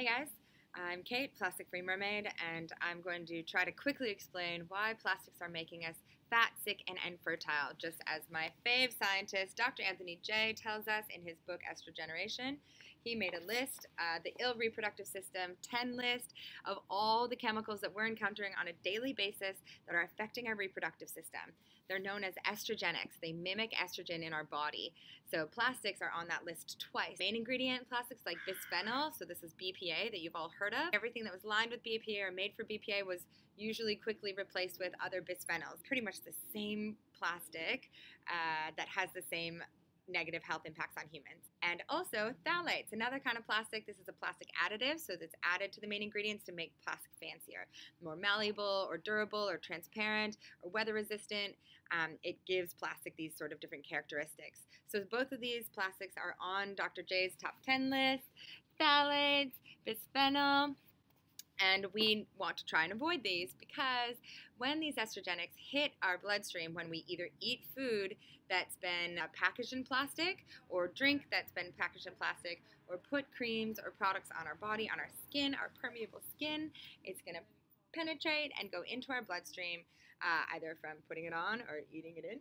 Hey guys, I'm Kate, Plastic Free Mermaid, and I'm going to try to quickly explain why plastics are making us fat, sick, and infertile, just as my fave scientist, Dr. Anthony Jay, tells us in his book Estrogeneration. He made a list, uh, the Ill Reproductive System 10 list of all the chemicals that we're encountering on a daily basis that are affecting our reproductive system. They're known as estrogenics. They mimic estrogen in our body. So plastics are on that list twice. Main ingredient plastics like bisphenol, so this is BPA that you've all heard of. Everything that was lined with BPA or made for BPA was usually quickly replaced with other bisphenols. Pretty much the same plastic uh, that has the same negative health impacts on humans. And also phthalates, another kind of plastic. This is a plastic additive, so it's added to the main ingredients to make plastic fancier, more malleable or durable or transparent or weather resistant. Um, it gives plastic these sort of different characteristics. So both of these plastics are on Dr. Jay's top 10 list. Phthalates, bisphenol, and we want to try and avoid these because when these estrogenics hit our bloodstream, when we either eat food that's been uh, packaged in plastic, or drink that's been packaged in plastic, or put creams or products on our body, on our skin, our permeable skin, it's going to penetrate and go into our bloodstream uh, either from putting it on or eating it in,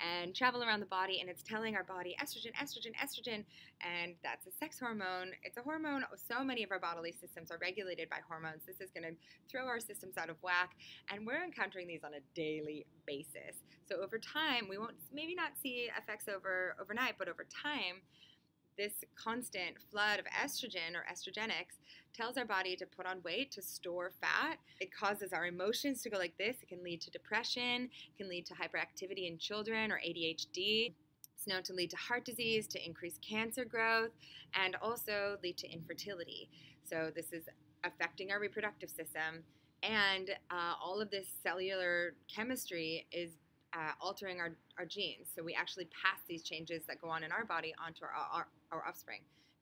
and travel around the body. And it's telling our body estrogen, estrogen, estrogen, and that's a sex hormone. It's a hormone. So many of our bodily systems are regulated by hormones. This is going to throw our systems out of whack, and we're encountering these on a daily basis. So over time, we won't maybe not see effects over overnight, but over time this constant flood of estrogen or estrogenics tells our body to put on weight, to store fat. It causes our emotions to go like this. It can lead to depression, it can lead to hyperactivity in children or ADHD. It's known to lead to heart disease, to increase cancer growth, and also lead to infertility. So, this is affecting our reproductive system. And uh, all of this cellular chemistry is uh, altering our, our genes. So we actually pass these changes that go on in our body onto our, our, our offspring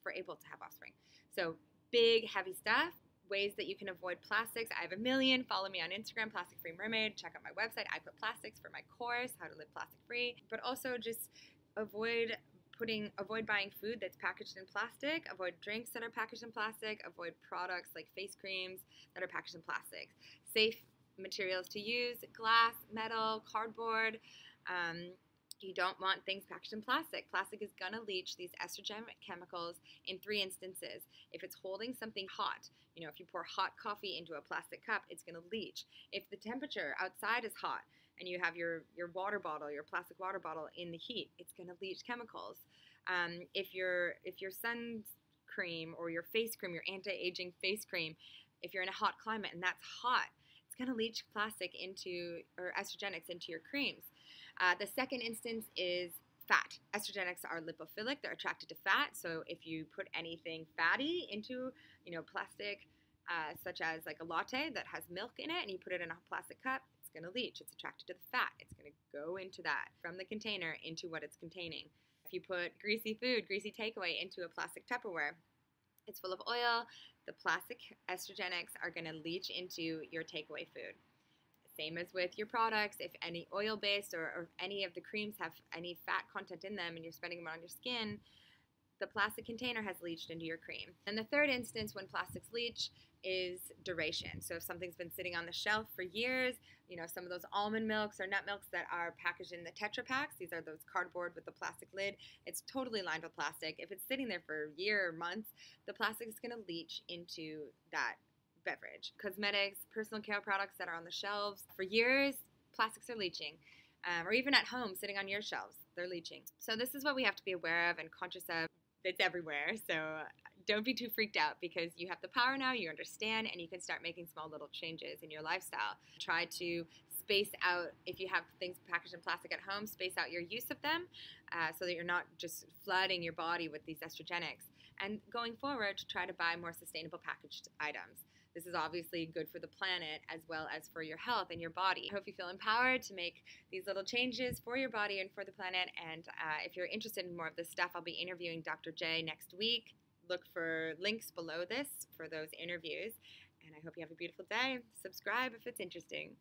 we're able to have offspring. So big, heavy stuff. Ways that you can avoid plastics. I have a million. Follow me on Instagram, Plastic Free Mermaid. Check out my website. I Quit Plastics for my course, How to Live Plastic Free. But also just avoid putting avoid buying food that's packaged in plastic avoid drinks that are packaged in plastic avoid products like face creams that are packaged in plastics safe materials to use glass, metal, cardboard. Um, you don't want things packaged in plastic. Plastic is going to leach these estrogen chemicals in three instances. If it's holding something hot, you know, if you pour hot coffee into a plastic cup, it's going to leach. If the temperature outside is hot and you have your, your water bottle, your plastic water bottle in the heat, it's going to leach chemicals. Um, if your if your sun cream or your face cream, your anti-aging face cream, if you're in a hot climate and that's hot, going to leach plastic into, or estrogenics into your creams. Uh, the second instance is fat. Estrogenics are lipophilic, they're attracted to fat. So if you put anything fatty into, you know, plastic, uh, such as like a latte that has milk in it, and you put it in a plastic cup, it's going to leach. It's attracted to the fat. It's going to go into that from the container into what it's containing. If you put greasy food, greasy takeaway into a plastic Tupperware, it's full of oil. The plastic estrogenics are going to leach into your takeaway food. Same as with your products. If any oil based or, or any of the creams have any fat content in them and you're spreading them on your skin, the plastic container has leached into your cream. And the third instance when plastics leach is duration. So if something's been sitting on the shelf for years, you know, some of those almond milks or nut milks that are packaged in the Tetra Paks, these are those cardboard with the plastic lid, it's totally lined with plastic. If it's sitting there for a year or months, the plastic is going to leach into that beverage. Cosmetics, personal care products that are on the shelves for years, plastics are leaching. Um, or even at home, sitting on your shelves, they're leaching. So this is what we have to be aware of and conscious of. It's everywhere. So don't be too freaked out because you have the power now, you understand, and you can start making small little changes in your lifestyle. Try to space out, if you have things packaged in plastic at home, space out your use of them uh, so that you're not just flooding your body with these estrogenics. And going forward, try to buy more sustainable packaged items. This is obviously good for the planet as well as for your health and your body. I hope you feel empowered to make these little changes for your body and for the planet. And uh, if you're interested in more of this stuff, I'll be interviewing Dr. Jay next week look for links below this for those interviews. And I hope you have a beautiful day. Subscribe if it's interesting.